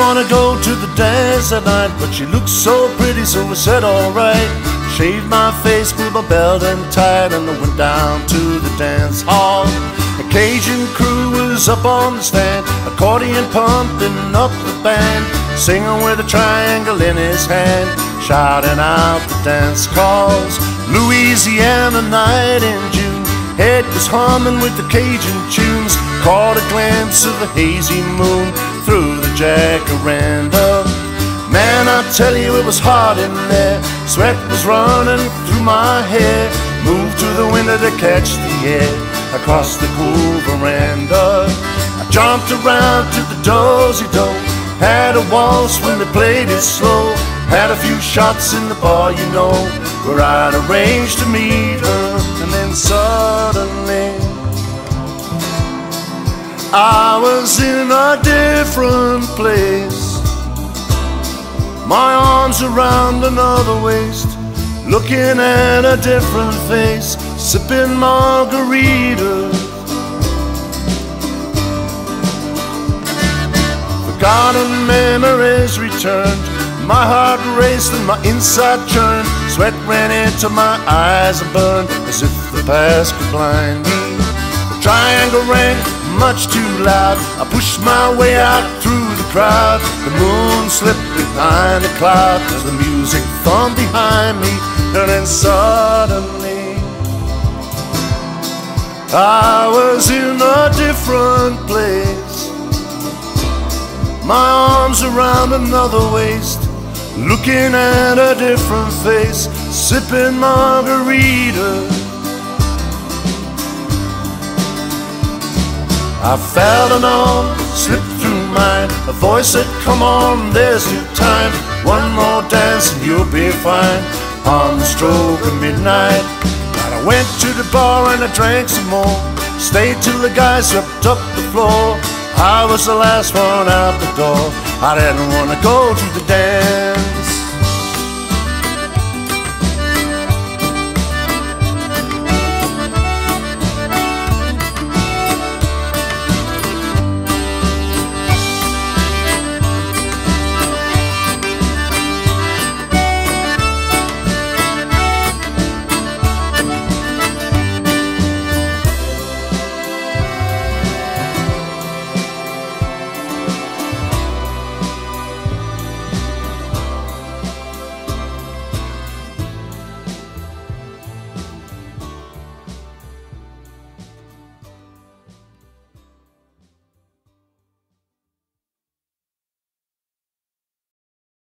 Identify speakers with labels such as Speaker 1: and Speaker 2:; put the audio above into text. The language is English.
Speaker 1: wanna go to the dance at night, but she looked so pretty, so we said alright. Shaved my face, put my belt and tied, and I went down to the dance hall. Cajun crew was up on the stand, accordion pumping up the band, singing with a triangle in his hand, shouting out the dance calls. Louisiana night in June, head was humming with the Cajun tunes, caught a glimpse of the hazy moon through the jacaranda. Man, I tell you, it was hot in there. Sweat was running through my hair. Moved to the window to catch the air across the cool veranda. I jumped around to the do-si-do. Had a waltz when they played it slow. Had a few shots in the bar, you know, where I'd arranged to meet her. And then suddenly, I was in a different place. My arms around another waist, looking at a different face, sipping margaritas. Forgotten memories returned. My heart raced and my inside churned. Sweat ran into my eyes and burned as if the past could blind me. The triangle rang much too loud. I pushed my way out through the crowd. The moon slipped behind a cloud as the music thumped behind me. And then suddenly, I was in a different place. My arms around another waist, looking at a different face, sipping margaritas. I felt an arm slip through mine. A voice said, Come on, there's your time. One more dance and you'll be fine. On the stroke of midnight, and I went to the bar and I drank some more. Stayed till the guys swept up the floor. I was the last one out the door. I didn't want to go to the dance.